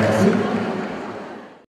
Merci.